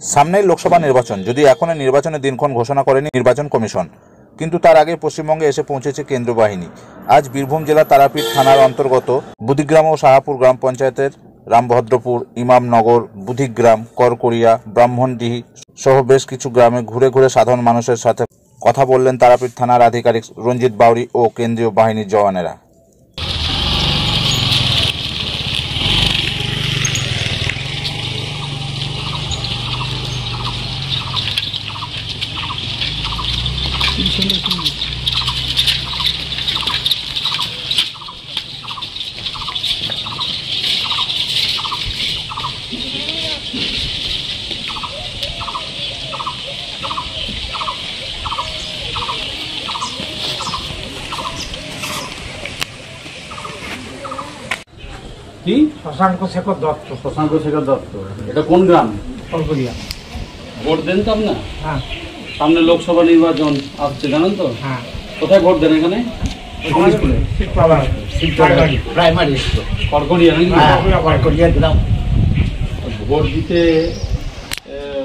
সামনেই লোকসভা নির্বাচন। যদি এখনও নির্বাচনের দিনক্ষণ ঘোষণা করেনি নির্বাচন কমিশন। কিন্তু তার আগে পশ্চিমবঙ্গে এসে পৌঁছেছে কেন্দ্রীয় বাহিনী। আজ বীরভূম জেলার তারাপীঠ থানার অন্তর্গত বুদিগ্রাম ও শাহাপুর গ্রাম পঞ্চায়েতের রামভদ্রপুর, ইমামনগর বুধিগ্রাম করকরিয়া ব্রাহ্মণডিহি সহ বেশ কিছু গ্রামে ঘুরে ঘুরে সাধারণ মানুষের সাথে কথা বললেন তারাপীঠ থানার আধিকারিক রঞ্জিত বাউরি ও কেন্দ্রীয় বাহিনীর জওয়ানেরা। কি? শশাঙ্ক শেখর দত্ত। শশাঙ্ক শেখর দত্ত। এটা কোন গ্রাম? কলকরিয়া ভোট দেন তো আপনার। হ্যাঁ। সামনে লোকসভা নির্বাচন আসছে জানেন তো? হ্যাঁ। কোথায় ভোট দেন এখানে? প্রাইমারি গ্রাম। ভোট দিতে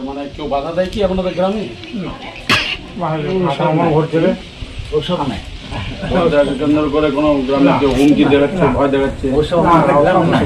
মানে কেউ বাধা দেয় কি আপনাদের গ্রামে? আমার ভোট দেবে? ওসব নাই। কেন্দ্র করে কোনো গ্রামে কেউ হুমকি দেখাচ্ছে ভয় দেখাচ্ছে? ওসব নাই।